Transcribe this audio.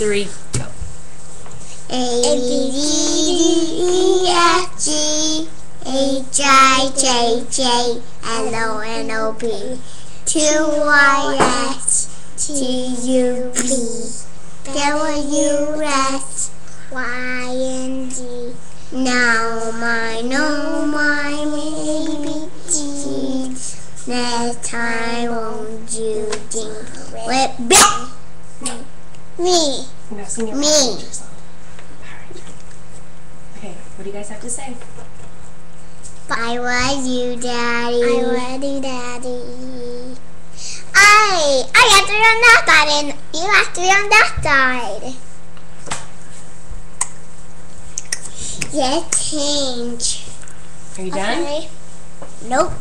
three, go. A B C D E F G H I J J L O N O P Q Y S T U V W X Y and Z. Now my know my maybe G. Next time won't you think with? Me. Now sing your Me. Power Ranger song. Power Ranger. Okay, what do you guys have to say? I love you, Daddy. I love you, Daddy. I I have to be on that side and you have to be on that side. Yes, change. Are you done? Okay. Nope.